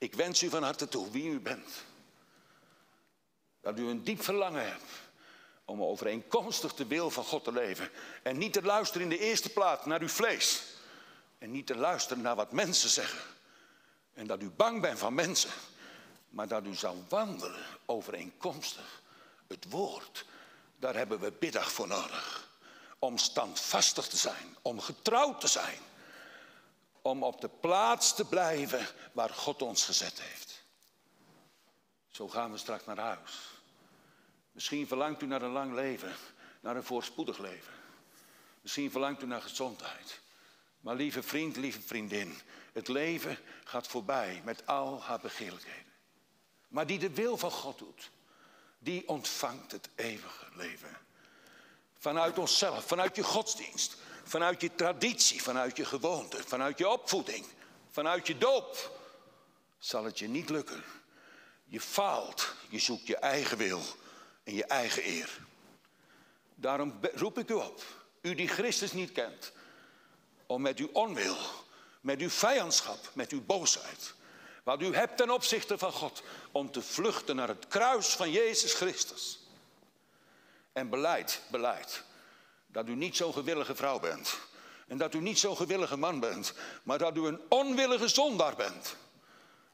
Ik wens u van harte toe, wie u bent. Dat u een diep verlangen hebt om overeenkomstig de wil van God te leven. En niet te luisteren in de eerste plaats naar uw vlees. En niet te luisteren naar wat mensen zeggen. En dat u bang bent van mensen. Maar dat u zou wandelen overeenkomstig het woord. Daar hebben we biddag voor nodig. Om standvastig te zijn, om getrouwd te zijn. Om op de plaats te blijven waar God ons gezet heeft. Zo gaan we straks naar huis. Misschien verlangt u naar een lang leven, naar een voorspoedig leven. Misschien verlangt u naar gezondheid. Maar lieve vriend, lieve vriendin, het leven gaat voorbij met al haar begeerlijkheden. Maar die de wil van God doet, die ontvangt het eeuwige leven. Vanuit onszelf, vanuit je godsdienst, vanuit je traditie, vanuit je gewoonte, vanuit je opvoeding, vanuit je doop, zal het je niet lukken. Je faalt, je zoekt je eigen wil en je eigen eer. Daarom roep ik u op, u die Christus niet kent, om met uw onwil, met uw vijandschap, met uw boosheid, wat u hebt ten opzichte van God, om te vluchten naar het kruis van Jezus Christus. En beleid, beleid, dat u niet zo'n gewillige vrouw bent. En dat u niet zo'n gewillige man bent, maar dat u een onwillige zondaar bent.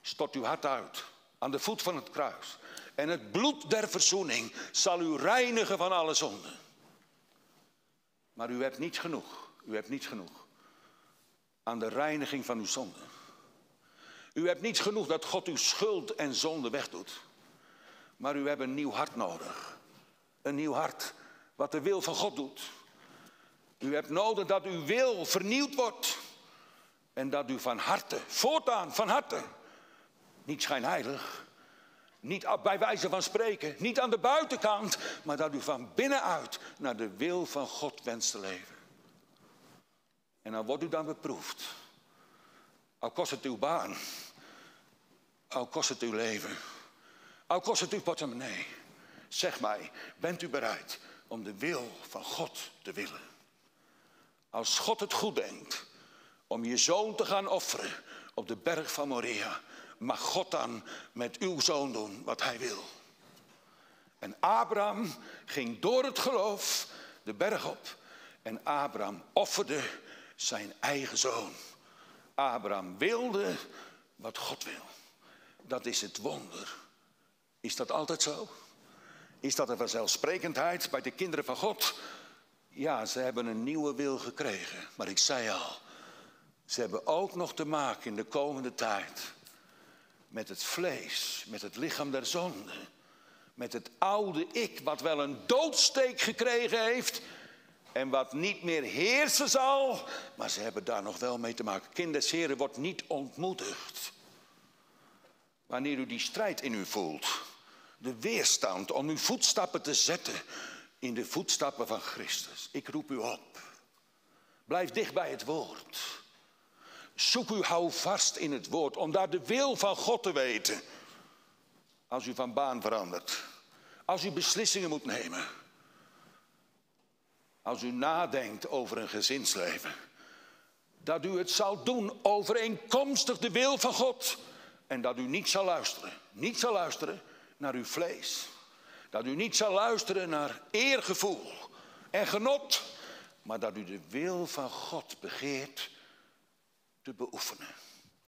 Stort uw hart uit aan de voet van het kruis. En het bloed der verzoening zal u reinigen van alle zonden. Maar u hebt niet genoeg. U hebt niet genoeg aan de reiniging van uw zonden. U hebt niet genoeg dat God uw schuld en zonde wegdoet. Maar u hebt een nieuw hart nodig. Een nieuw hart wat de wil van God doet. U hebt nodig dat uw wil vernieuwd wordt. En dat u van harte, voortaan van harte, niet schijnheilig, niet bij wijze van spreken, niet aan de buitenkant, maar dat u van binnenuit naar de wil van God wenst te leven. En dan wordt u dan beproefd. Al kost het uw baan, al kost het uw leven, al kost het uw portemonnee. Zeg mij, bent u bereid om de wil van God te willen? Als God het goed denkt om je zoon te gaan offeren op de berg van Moria, mag God dan met uw zoon doen wat hij wil. En Abraham ging door het geloof de berg op. En Abraham offerde zijn eigen zoon. Abraham wilde wat God wil. Dat is het wonder. Is dat altijd zo? Is dat een vanzelfsprekendheid bij de kinderen van God? Ja, ze hebben een nieuwe wil gekregen. Maar ik zei al, ze hebben ook nog te maken in de komende tijd met het vlees, met het lichaam der zonde. Met het oude ik, wat wel een doodsteek gekregen heeft en wat niet meer heersen zal, maar ze hebben daar nog wel mee te maken. Kindersheren wordt niet ontmoedigd. Wanneer u die strijd in u voelt, de weerstand om uw voetstappen te zetten in de voetstappen van Christus. Ik roep u op. Blijf dicht bij het woord. Zoek u, hou vast in het woord om daar de wil van God te weten. Als u van baan verandert. Als u beslissingen moet nemen. Als u nadenkt over een gezinsleven. Dat u het zal doen overeenkomstig de wil van God. En dat u niet zal luisteren. Niet zal luisteren naar uw vlees. Dat u niet zal luisteren naar eergevoel en genot. Maar dat u de wil van God begeert te beoefenen.